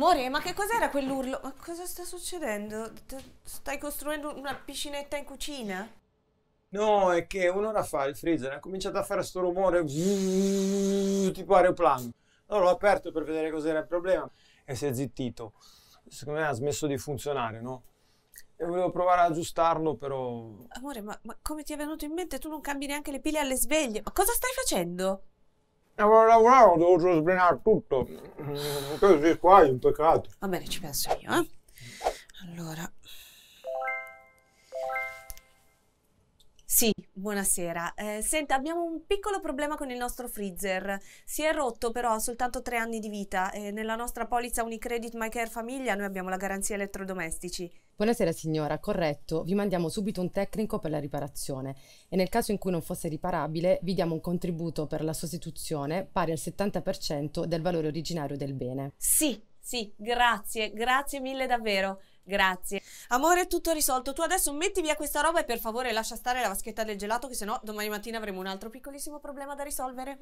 Amore, ma che cos'era quell'urlo? Ma cosa sta succedendo? Stai costruendo una piscinetta in cucina? No, è che un'ora fa il freezer ha cominciato a fare sto rumore tipo aeroplano. Allora l'ho aperto per vedere cos'era il problema e si è zittito. Secondo me ha smesso di funzionare, no? E volevo provare ad aggiustarlo, però... Amore, ma, ma come ti è venuto in mente? Tu non cambi neanche le pile alle sveglie. Ma cosa stai facendo? Avevo lavorato, ho dovuto sbrinare tutto. Mm, Così qua è un peccato. Va bene, ci penso io, eh. Allora. Sì, buonasera. Eh, senta, abbiamo un piccolo problema con il nostro freezer. Si è rotto, però ha soltanto tre anni di vita e nella nostra polizza Unicredit MyCare Famiglia noi abbiamo la garanzia elettrodomestici. Buonasera signora, corretto, vi mandiamo subito un tecnico per la riparazione e nel caso in cui non fosse riparabile vi diamo un contributo per la sostituzione pari al 70% del valore originario del bene. Sì, sì, grazie, grazie mille davvero. Grazie. Amore, tutto risolto. Tu adesso metti via questa roba e per favore lascia stare la vaschetta del gelato, che sennò domani mattina avremo un altro piccolissimo problema da risolvere.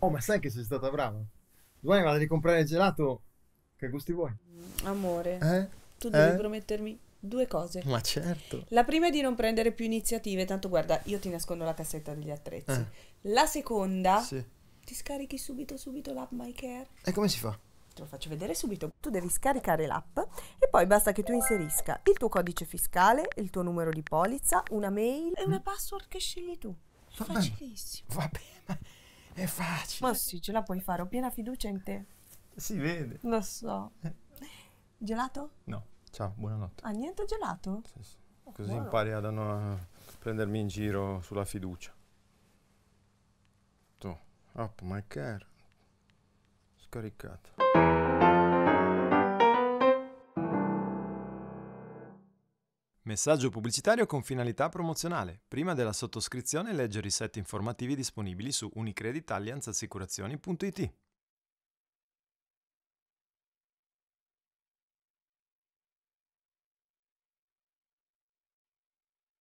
Oh, ma sai che sei stata brava? Domani vado a ricomprare il gelato. Che gusti vuoi? Amore, Eh? tu devi Eh? promettermi due cose. Ma certo. La prima è di non prendere più iniziative, tanto guarda, io ti nascondo la cassetta degli attrezzi. Eh. La seconda, Sì. ti scarichi subito subito l'app MyCare. E come si fa? Te lo faccio vedere subito. Tu devi scaricare l'app e poi basta che tu inserisca il tuo codice fiscale, il tuo numero di polizza, una mail e una password che scegli tu. Vabbè. Facilissimo. Va bene, ma è facile. Ma sì, ce la puoi fare, ho piena fiducia in te. Si vede. Lo so. Gelato? No, ciao, buonanotte. Ah, niente gelato? Sì, sì. Così impari a non prendermi in giro sulla fiducia. Tu, app my care. Scaricata. Messaggio pubblicitario con finalità promozionale. Prima della sottoscrizione leggere i set informativi disponibili su unicreditalianzassicurazioni.it.